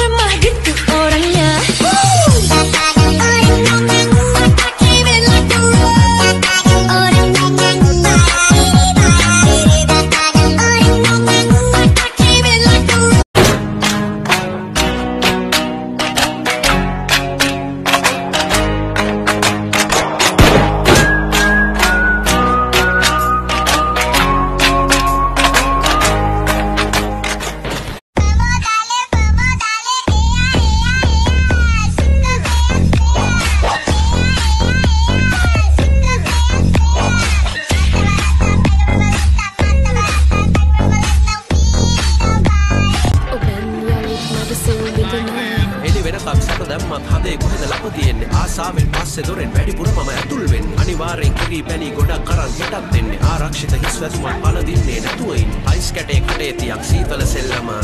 with my දැම්මත් හදේ කොහෙද ලප තියෙන්නේ? ආසාවෙන් පස්සේ දොරෙන් වැඩිපුර මම ඇතුල් වෙන්නේ අනිවාර්යෙන් කිරි පැණි ගොඩක් කරන් හෙටත් දෙන්නේ. ආරක්ෂිත හිස් වැසුමක් පළ දින්නේ නැතුව ඉන්නේ. අයිස් කැටේ කටේ තියක් සීතල සෙල්ලම.